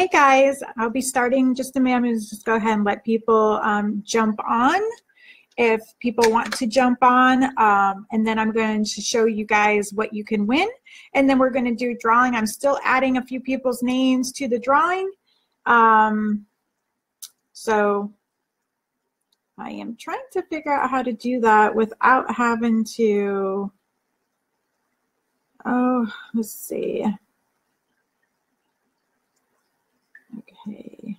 Hey guys, I'll be starting just a minute. I'm just go ahead and let people um, jump on if people want to jump on. Um, and then I'm going to show you guys what you can win. And then we're going to do drawing. I'm still adding a few people's names to the drawing. Um, so I am trying to figure out how to do that without having to, oh, let's see. Okay.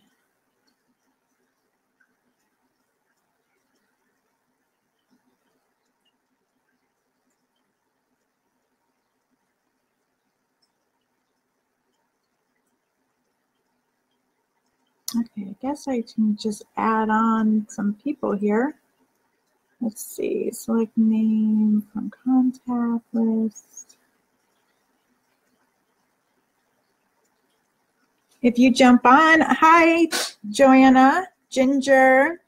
Okay, I guess I can just add on some people here. Let's see, select name from contact list. If you jump on, hi, Joanna, Ginger,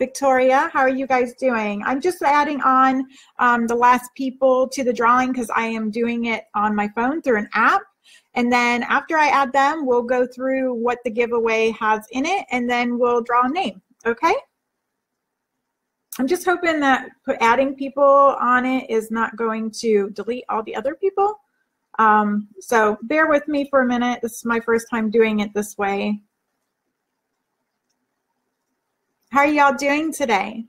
Victoria, how are you guys doing? I'm just adding on um, the last people to the drawing because I am doing it on my phone through an app. And then after I add them, we'll go through what the giveaway has in it and then we'll draw a name, okay? I'm just hoping that adding people on it is not going to delete all the other people. Um, so bear with me for a minute. This is my first time doing it this way. How are y'all doing today?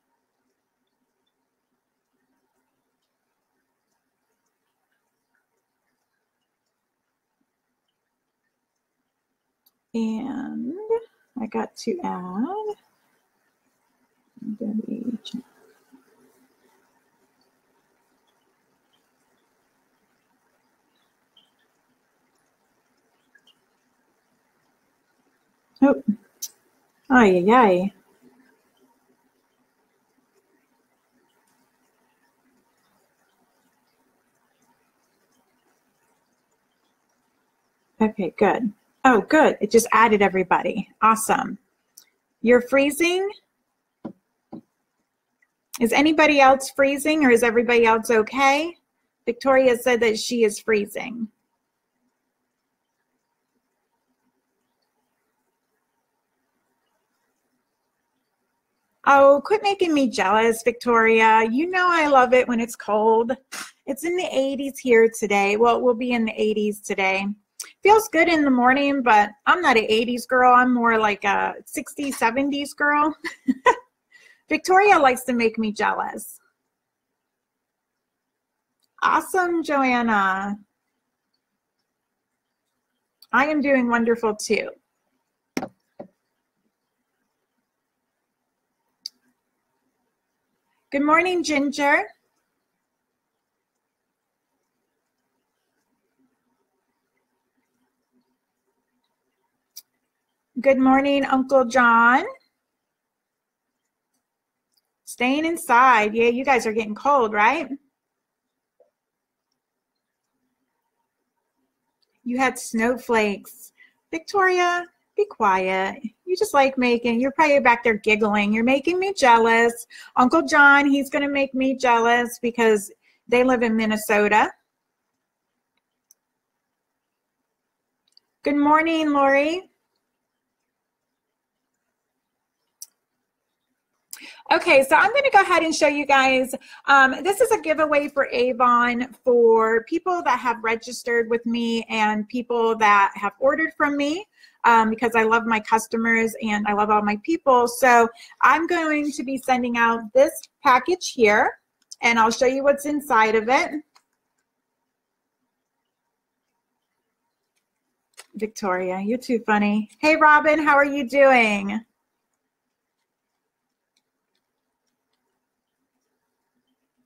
And I got to add Oh, ay, ay, ay. Okay, good. Oh, good. It just added everybody. Awesome. You're freezing? Is anybody else freezing or is everybody else okay? Victoria said that she is freezing. Oh, quit making me jealous, Victoria. You know I love it when it's cold. It's in the 80s here today. Well, it will be in the 80s today. Feels good in the morning, but I'm not an 80s girl. I'm more like a 60s, 70s girl. Victoria likes to make me jealous. Awesome, Joanna. I am doing wonderful too. Good morning, Ginger. Good morning, Uncle John. Staying inside. Yeah, you guys are getting cold, right? You had snowflakes. Victoria, be quiet. You just like making, you're probably back there giggling. You're making me jealous. Uncle John, he's going to make me jealous because they live in Minnesota. Good morning, Lori. Okay, so I'm going to go ahead and show you guys. Um, this is a giveaway for Avon for people that have registered with me and people that have ordered from me um, because I love my customers and I love all my people. So I'm going to be sending out this package here and I'll show you what's inside of it. Victoria, you're too funny. Hey, Robin, how are you doing?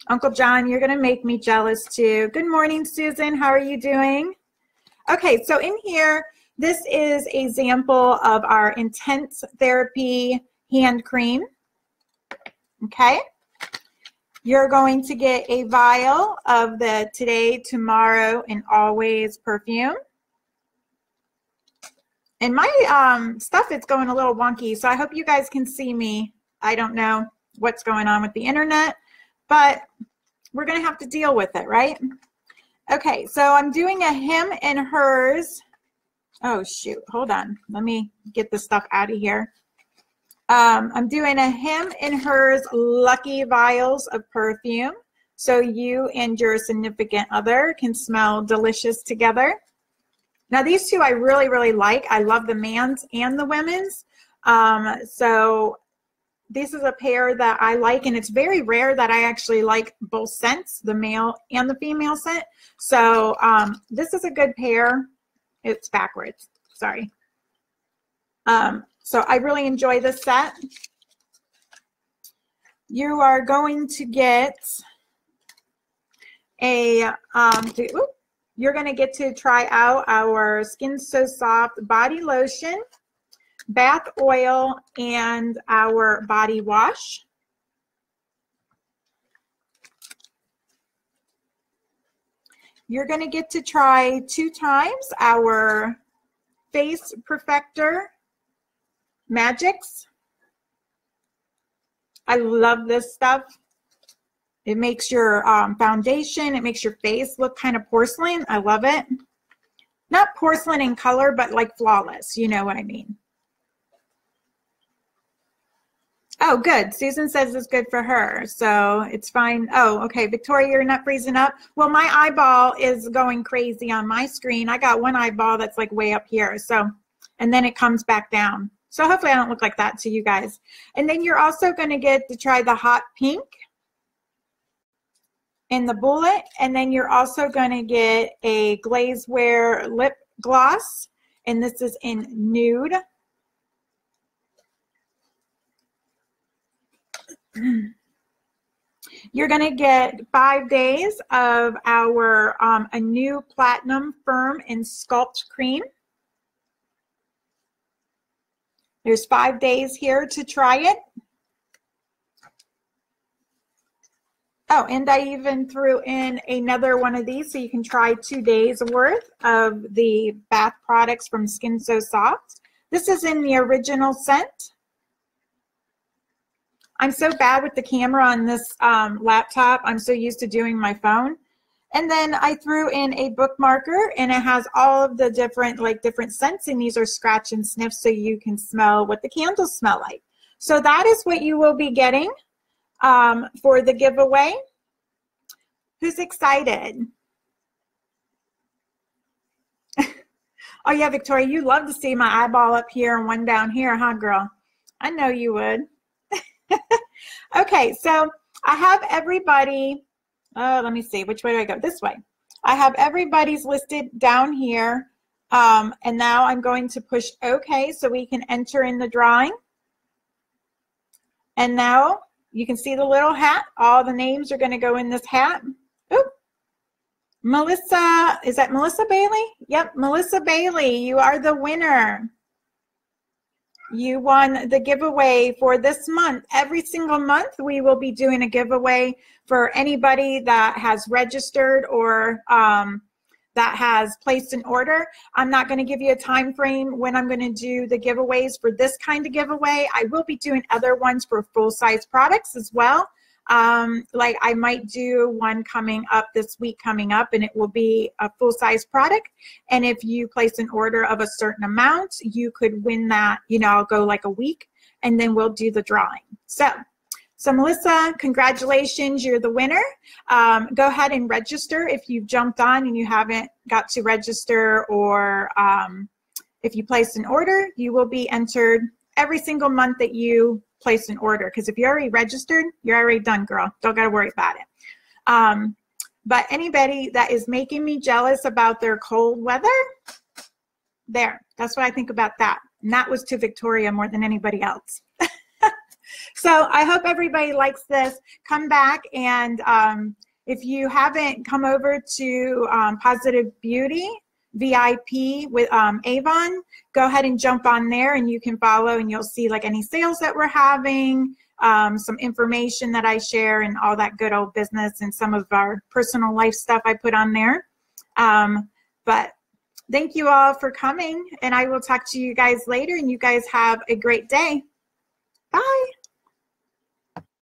Uncle John, you're going to make me jealous too. Good morning, Susan. How are you doing? Okay, so in here, this is a sample of our Intense Therapy hand cream. Okay. You're going to get a vial of the Today, Tomorrow, and Always perfume. And my um, stuff is going a little wonky, so I hope you guys can see me. I don't know what's going on with the internet, but we're going to have to deal with it, right? Okay, so I'm doing a him and hers oh shoot, hold on. Let me get the stuff out of here. Um, I'm doing a him and hers lucky vials of perfume. So you and your significant other can smell delicious together. Now these two I really, really like. I love the man's and the women's. Um, so this is a pair that I like, and it's very rare that I actually like both scents, the male and the female scent. So um, this is a good pair. It's backwards, sorry. Um, so I really enjoy this set. You are going to get a, um, to, you're going to get to try out our Skin So Soft body lotion bath oil, and our body wash. You're going to get to try two times our Face Perfector Magix. I love this stuff. It makes your um, foundation, it makes your face look kind of porcelain. I love it. Not porcelain in color, but like flawless. You know what I mean. Oh, good. Susan says it's good for her, so it's fine. Oh, okay. Victoria, you're not freezing up. Well, my eyeball is going crazy on my screen. I got one eyeball that's like way up here, so and then it comes back down. So hopefully I don't look like that to you guys. And then you're also going to get to try the hot pink in the bullet, and then you're also going to get a Glazewear lip gloss, and this is in nude. You're going to get five days of our um, a new platinum firm and sculpt cream. There's five days here to try it. Oh, and I even threw in another one of these so you can try two days worth of the bath products from Skin So Soft. This is in the original scent. I'm so bad with the camera on this um, laptop. I'm so used to doing my phone. And then I threw in a bookmarker and it has all of the different like different scents and these are scratch and sniff so you can smell what the candles smell like. So that is what you will be getting um, for the giveaway. Who's excited? oh yeah, Victoria, you love to see my eyeball up here and one down here, huh girl? I know you would. Okay, so I have everybody, uh, let me see, which way do I go? This way. I have everybody's listed down here. Um, and now I'm going to push OK so we can enter in the drawing. And now you can see the little hat. All the names are going to go in this hat. Oop. Melissa, is that Melissa Bailey? Yep, Melissa Bailey, you are the winner you won the giveaway for this month. Every single month, we will be doing a giveaway for anybody that has registered or um, that has placed an order. I'm not going to give you a time frame when I'm going to do the giveaways for this kind of giveaway. I will be doing other ones for full size products as well. Um, like I might do one coming up this week coming up and it will be a full size product. And if you place an order of a certain amount, you could win that, you know, I'll go like a week and then we'll do the drawing. So, so Melissa, congratulations, you're the winner. Um, go ahead and register if you've jumped on and you haven't got to register or um, if you placed an order, you will be entered every single month that you place an order because if you're already registered, you're already done, girl. Don't got to worry about it. Um, but anybody that is making me jealous about their cold weather, there, that's what I think about that. And that was to Victoria more than anybody else. so I hope everybody likes this. Come back and um, if you haven't come over to um, Positive Beauty, VIP with um, Avon, go ahead and jump on there and you can follow and you'll see like any sales that we're having, um, some information that I share and all that good old business and some of our personal life stuff I put on there. Um, but thank you all for coming and I will talk to you guys later and you guys have a great day. Bye.